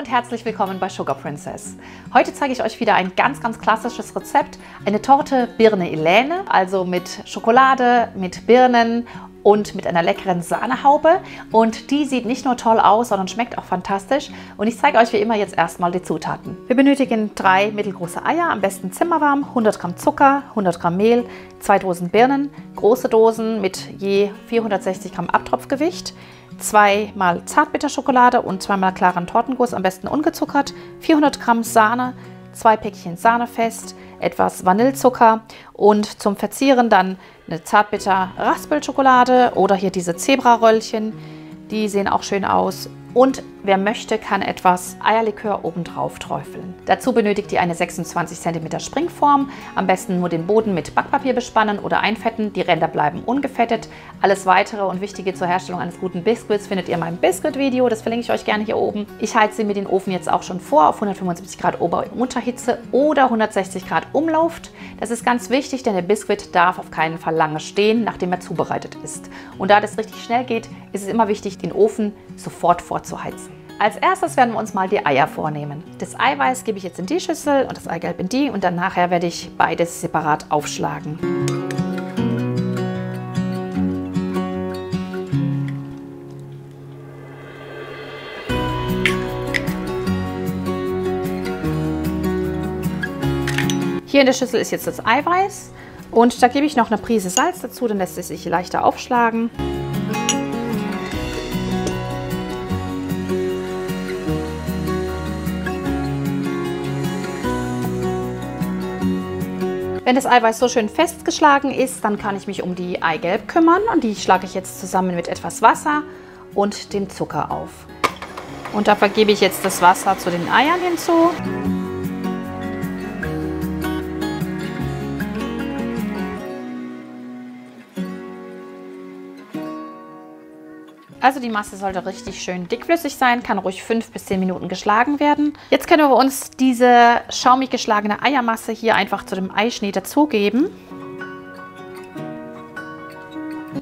Und herzlich willkommen bei Sugar Princess. Heute zeige ich euch wieder ein ganz, ganz klassisches Rezept. Eine Torte Birne Elene, also mit Schokolade, mit Birnen und mit einer leckeren Sahnehaube. Und die sieht nicht nur toll aus, sondern schmeckt auch fantastisch. Und ich zeige euch wie immer jetzt erstmal die Zutaten. Wir benötigen drei mittelgroße Eier, am besten zimmerwarm, 100 Gramm Zucker, 100 Gramm Mehl, zwei Dosen Birnen, große Dosen mit je 460 Gramm Abtropfgewicht, zweimal Zartbitterschokolade und zweimal klaren Tortenguss, am besten ungezuckert, 400 Gramm Sahne, zwei Päckchen Sahnefest, etwas Vanillezucker und zum Verzieren dann eine Zartbitter-Raspelschokolade oder hier diese Zebraröllchen. Die sehen auch schön aus und wer möchte, kann etwas Eierlikör obendrauf träufeln. Dazu benötigt ihr eine 26 cm Springform. Am besten nur den Boden mit Backpapier bespannen oder einfetten. Die Ränder bleiben ungefettet. Alles weitere und Wichtige zur Herstellung eines guten Biskuits findet ihr in meinem Biscuit-Video. Das verlinke ich euch gerne hier oben. Ich heize mir den Ofen jetzt auch schon vor auf 175 Grad Ober- und Unterhitze oder 160 Grad Umluft. Das ist ganz wichtig, denn der Biskuit darf auf keinen Fall lange stehen, nachdem er zubereitet ist. Und da das richtig schnell geht, ist es immer wichtig, den Ofen sofort vorzuheizen. Als erstes werden wir uns mal die Eier vornehmen. Das Eiweiß gebe ich jetzt in die Schüssel und das Eigelb in die und dann nachher werde ich beides separat aufschlagen. Hier in der Schüssel ist jetzt das Eiweiß und da gebe ich noch eine Prise Salz dazu, dann lässt es sich leichter aufschlagen. Wenn das Eiweiß so schön festgeschlagen ist, dann kann ich mich um die Eigelb kümmern und die schlage ich jetzt zusammen mit etwas Wasser und dem Zucker auf. Und da vergebe ich jetzt das Wasser zu den Eiern hinzu. Also die Masse sollte richtig schön dickflüssig sein, kann ruhig 5 bis 10 Minuten geschlagen werden. Jetzt können wir uns diese schaumig geschlagene Eiermasse hier einfach zu dem Eischnee dazugeben.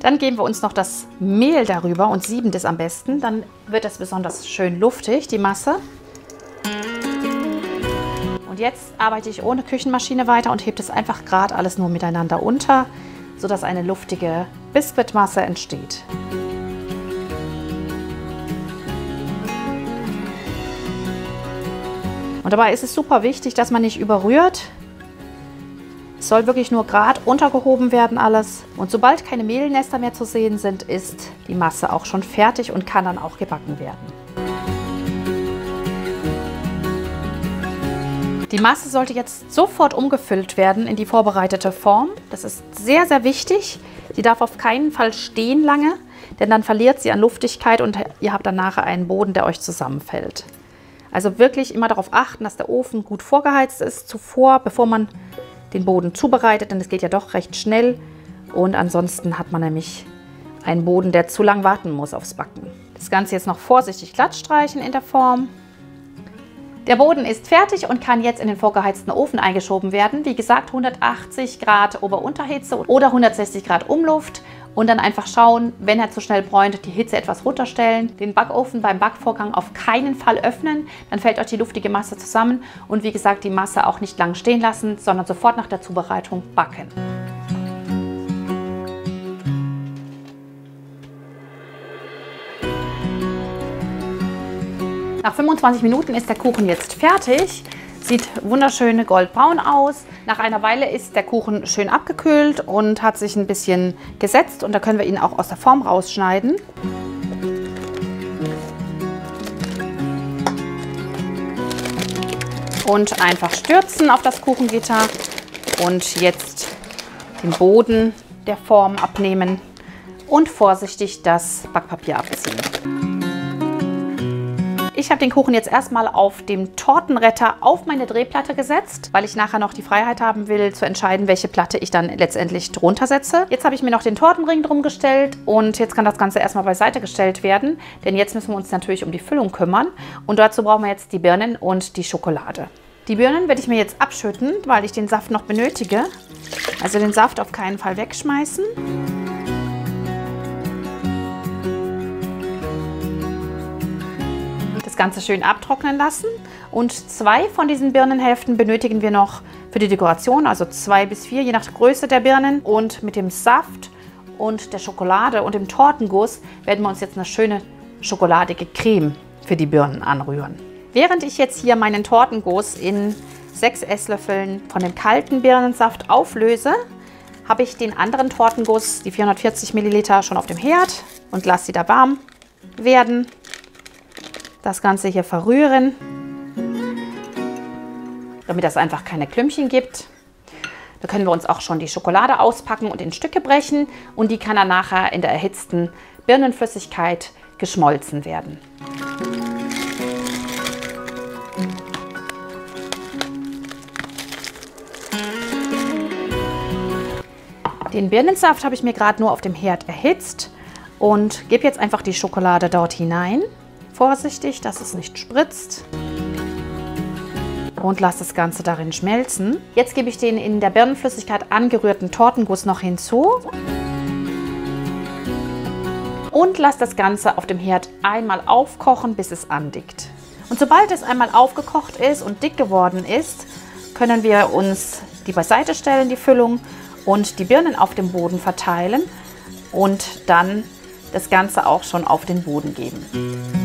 Dann geben wir uns noch das Mehl darüber und sieben das am besten. Dann wird das besonders schön luftig, die Masse. Und jetzt arbeite ich ohne Küchenmaschine weiter und hebe das einfach gerade alles nur miteinander unter, sodass eine luftige Biskuitmasse entsteht. Und dabei ist es super wichtig, dass man nicht überrührt. Es soll wirklich nur gerade untergehoben werden alles. Und sobald keine Mehlnester mehr zu sehen sind, ist die Masse auch schon fertig und kann dann auch gebacken werden. Die Masse sollte jetzt sofort umgefüllt werden in die vorbereitete Form. Das ist sehr, sehr wichtig. Die darf auf keinen Fall stehen lange, denn dann verliert sie an Luftigkeit und ihr habt dann nachher einen Boden, der euch zusammenfällt. Also wirklich immer darauf achten, dass der Ofen gut vorgeheizt ist zuvor, bevor man den Boden zubereitet, denn es geht ja doch recht schnell. Und ansonsten hat man nämlich einen Boden, der zu lang warten muss aufs Backen. Das Ganze jetzt noch vorsichtig glatt streichen in der Form. Der Boden ist fertig und kann jetzt in den vorgeheizten Ofen eingeschoben werden. Wie gesagt, 180 Grad Ober-Unterhitze oder 160 Grad Umluft und dann einfach schauen, wenn er zu schnell bräunt, die Hitze etwas runterstellen. Den Backofen beim Backvorgang auf keinen Fall öffnen, dann fällt euch die luftige Masse zusammen und wie gesagt, die Masse auch nicht lang stehen lassen, sondern sofort nach der Zubereitung backen. Nach 25 Minuten ist der Kuchen jetzt fertig. Sieht wunderschön goldbraun aus. Nach einer Weile ist der Kuchen schön abgekühlt und hat sich ein bisschen gesetzt und da können wir ihn auch aus der Form rausschneiden. Und einfach stürzen auf das Kuchengitter und jetzt den Boden der Form abnehmen und vorsichtig das Backpapier abziehen. Ich habe den Kuchen jetzt erstmal auf dem Tortenretter auf meine Drehplatte gesetzt, weil ich nachher noch die Freiheit haben will, zu entscheiden, welche Platte ich dann letztendlich drunter setze. Jetzt habe ich mir noch den Tortenring drum gestellt und jetzt kann das Ganze erstmal beiseite gestellt werden, denn jetzt müssen wir uns natürlich um die Füllung kümmern und dazu brauchen wir jetzt die Birnen und die Schokolade. Die Birnen werde ich mir jetzt abschütten, weil ich den Saft noch benötige. Also den Saft auf keinen Fall wegschmeißen. Ganze schön abtrocknen lassen. Und zwei von diesen Birnenhälften benötigen wir noch für die Dekoration, also zwei bis vier, je nach Größe der Birnen. Und mit dem Saft und der Schokolade und dem Tortenguss werden wir uns jetzt eine schöne schokoladige Creme für die Birnen anrühren. Während ich jetzt hier meinen Tortenguss in sechs Esslöffeln von dem kalten Birnensaft auflöse, habe ich den anderen Tortenguss, die 440 Milliliter, schon auf dem Herd und lasse sie da warm werden. Das Ganze hier verrühren, damit das einfach keine Klümpchen gibt. Da können wir uns auch schon die Schokolade auspacken und in Stücke brechen und die kann dann nachher in der erhitzten Birnenflüssigkeit geschmolzen werden. Den Birnensaft habe ich mir gerade nur auf dem Herd erhitzt und gebe jetzt einfach die Schokolade dort hinein. Vorsichtig, dass es nicht spritzt. Und lasse das Ganze darin schmelzen. Jetzt gebe ich den in der Birnenflüssigkeit angerührten Tortenguss noch hinzu. Und lasse das Ganze auf dem Herd einmal aufkochen, bis es andickt. Und sobald es einmal aufgekocht ist und dick geworden ist, können wir uns die beiseite stellen, die Füllung, und die Birnen auf dem Boden verteilen und dann das Ganze auch schon auf den Boden geben.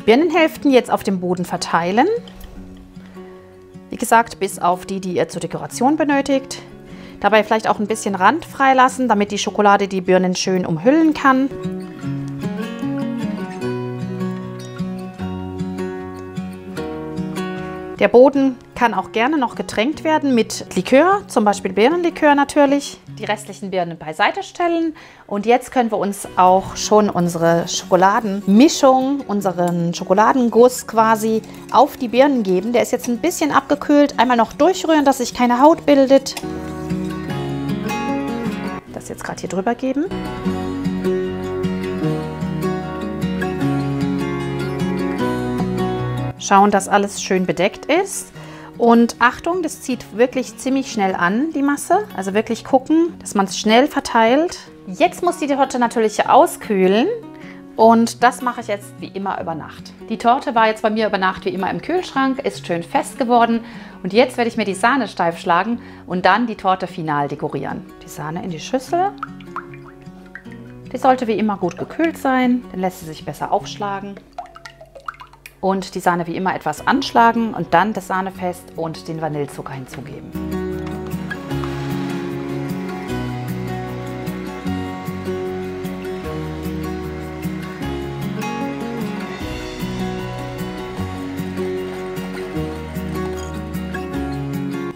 Die Birnenhälften jetzt auf dem Boden verteilen. Wie gesagt, bis auf die, die ihr zur Dekoration benötigt. Dabei vielleicht auch ein bisschen Rand freilassen, damit die Schokolade die Birnen schön umhüllen kann. Der Boden kann auch gerne noch getränkt werden mit Likör, zum Beispiel Birnenlikör natürlich. Die restlichen Birnen beiseite stellen. Und jetzt können wir uns auch schon unsere Schokoladenmischung, unseren Schokoladenguss quasi auf die Birnen geben. Der ist jetzt ein bisschen abgekühlt. Einmal noch durchrühren, dass sich keine Haut bildet. Das jetzt gerade hier drüber geben. Schauen, dass alles schön bedeckt ist. Und Achtung, das zieht wirklich ziemlich schnell an, die Masse. Also wirklich gucken, dass man es schnell verteilt. Jetzt muss die Torte natürlich auskühlen. Und das mache ich jetzt wie immer über Nacht. Die Torte war jetzt bei mir über Nacht wie immer im Kühlschrank, ist schön fest geworden. Und jetzt werde ich mir die Sahne steif schlagen und dann die Torte final dekorieren. Die Sahne in die Schüssel. Die sollte wie immer gut gekühlt sein, dann lässt sie sich besser aufschlagen und die Sahne wie immer etwas anschlagen und dann das Sahnefest und den Vanillezucker hinzugeben.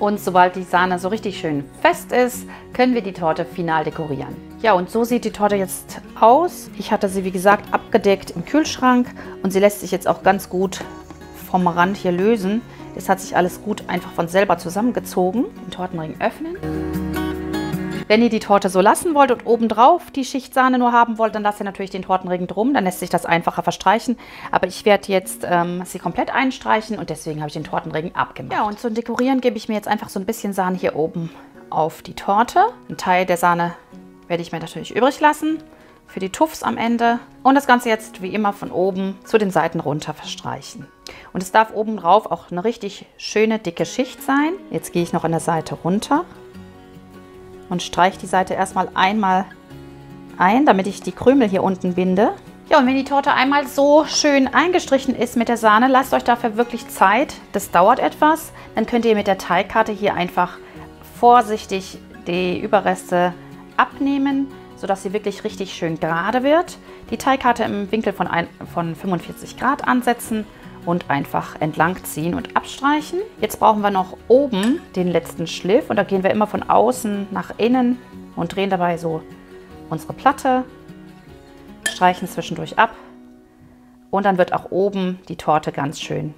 Und sobald die Sahne so richtig schön fest ist, können wir die Torte final dekorieren. Ja, und so sieht die Torte jetzt aus. Ich hatte sie, wie gesagt, abgedeckt im Kühlschrank und sie lässt sich jetzt auch ganz gut vom Rand hier lösen. Es hat sich alles gut einfach von selber zusammengezogen. Den Tortenring öffnen. Wenn ihr die Torte so lassen wollt und obendrauf die Schicht Sahne nur haben wollt, dann lasst ihr natürlich den Tortenring drum, dann lässt sich das einfacher verstreichen. Aber ich werde jetzt ähm, sie komplett einstreichen und deswegen habe ich den Tortenring abgemacht. Ja, und zum Dekorieren gebe ich mir jetzt einfach so ein bisschen Sahne hier oben auf die Torte. Ein Teil der Sahne werde ich mir natürlich übrig lassen für die Tuffs am Ende. Und das Ganze jetzt wie immer von oben zu den Seiten runter verstreichen. Und es darf oben drauf auch eine richtig schöne dicke Schicht sein. Jetzt gehe ich noch an der Seite runter und streiche die Seite erstmal einmal ein, damit ich die Krümel hier unten binde. Ja, und wenn die Torte einmal so schön eingestrichen ist mit der Sahne, lasst euch dafür wirklich Zeit. Das dauert etwas. Dann könnt ihr mit der Teigkarte hier einfach vorsichtig die Überreste abnehmen, sodass sie wirklich richtig schön gerade wird. Die Teigkarte im Winkel von, ein, von 45 Grad ansetzen und einfach entlang ziehen und abstreichen. Jetzt brauchen wir noch oben den letzten Schliff und da gehen wir immer von außen nach innen und drehen dabei so unsere Platte, streichen zwischendurch ab und dann wird auch oben die Torte ganz schön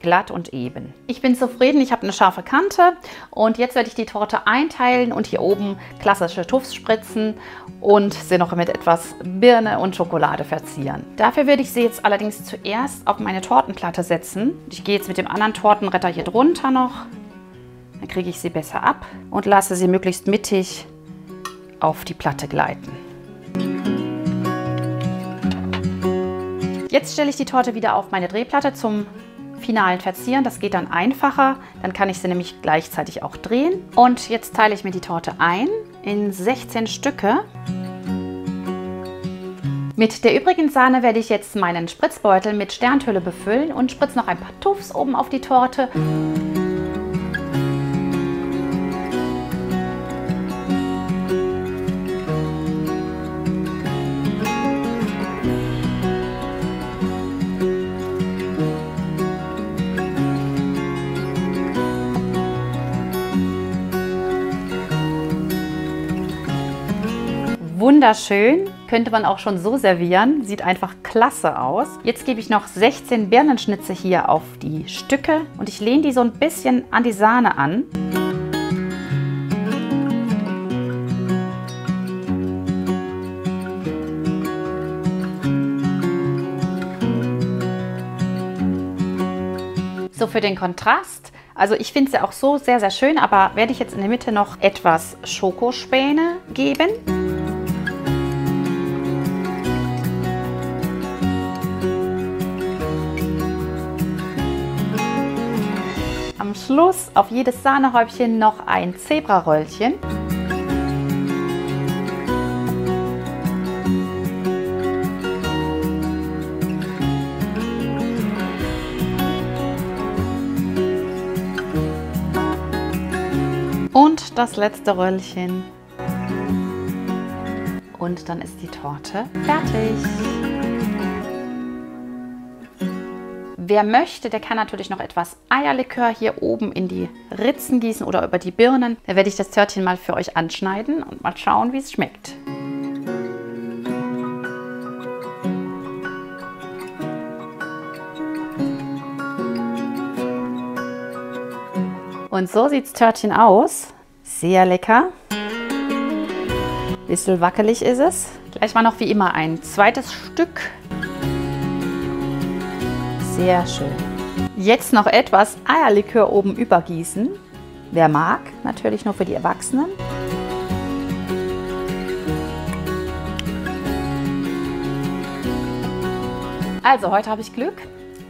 glatt und eben. Ich bin zufrieden, ich habe eine scharfe Kante und jetzt werde ich die Torte einteilen und hier oben klassische Tuffs spritzen und sie noch mit etwas Birne und Schokolade verzieren. Dafür würde ich sie jetzt allerdings zuerst auf meine Tortenplatte setzen. Ich gehe jetzt mit dem anderen Tortenretter hier drunter noch Dann kriege ich sie besser ab und lasse sie möglichst mittig auf die Platte gleiten. Jetzt stelle ich die Torte wieder auf meine Drehplatte zum finalen Verzieren. Das geht dann einfacher. Dann kann ich sie nämlich gleichzeitig auch drehen. Und jetzt teile ich mir die Torte ein in 16 Stücke. Mit der übrigen Sahne werde ich jetzt meinen Spritzbeutel mit Sternhülle befüllen und spritze noch ein paar Tuffs oben auf die Torte. Wunderschön, könnte man auch schon so servieren, sieht einfach klasse aus. Jetzt gebe ich noch 16 Birnenschnitze hier auf die Stücke und ich lehne die so ein bisschen an die Sahne an. So für den Kontrast. Also ich finde sie auch so sehr, sehr schön, aber werde ich jetzt in der Mitte noch etwas Schokospäne geben. Schluss auf jedes Sahnehäubchen noch ein Zebraröllchen. Und das letzte Röllchen. Und dann ist die Torte fertig. Wer möchte, der kann natürlich noch etwas Eierlikör hier oben in die Ritzen gießen oder über die Birnen. Da werde ich das Törtchen mal für euch anschneiden und mal schauen, wie es schmeckt. Und so sieht das Törtchen aus. Sehr lecker. Bisschen wackelig ist es. Gleich mal noch wie immer ein zweites Stück sehr schön. Jetzt noch etwas Eierlikör oben übergießen. Wer mag, natürlich nur für die Erwachsenen. Also, heute habe ich Glück.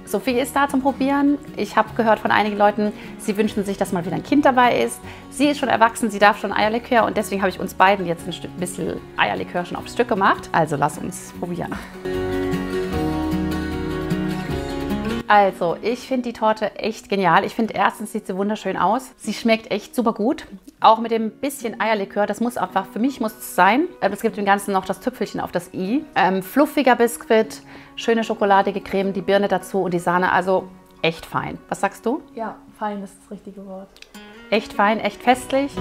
So viel ist da zum Probieren. Ich habe gehört von einigen Leuten, sie wünschen sich, dass mal wieder ein Kind dabei ist. Sie ist schon erwachsen, sie darf schon Eierlikör und deswegen habe ich uns beiden jetzt ein bisschen Eierlikör schon aufs Stück gemacht. Also lass uns probieren. Also, ich finde die Torte echt genial. Ich finde erstens sieht sie wunderschön aus. Sie schmeckt echt super gut. Auch mit dem bisschen Eierlikör, das muss einfach, für mich muss es sein. Ähm, es gibt dem Ganzen noch das Tüpfelchen auf das i. Ähm, fluffiger Biskuit, schöne schokoladige Creme, die Birne dazu und die Sahne. Also echt fein. Was sagst du? Ja, fein ist das richtige Wort. Echt fein, echt festlich.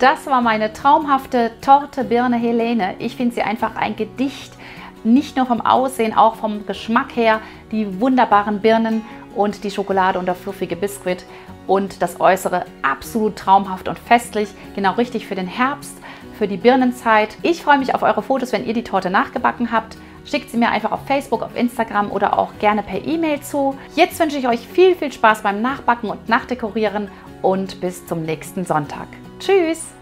Das war meine traumhafte Torte Birne Helene. Ich finde sie einfach ein Gedicht nicht nur vom Aussehen, auch vom Geschmack her, die wunderbaren Birnen und die Schokolade und der fluffige Biskuit und das Äußere absolut traumhaft und festlich, genau richtig für den Herbst, für die Birnenzeit. Ich freue mich auf eure Fotos, wenn ihr die Torte nachgebacken habt. Schickt sie mir einfach auf Facebook, auf Instagram oder auch gerne per E-Mail zu. Jetzt wünsche ich euch viel, viel Spaß beim Nachbacken und Nachdekorieren und bis zum nächsten Sonntag. Tschüss!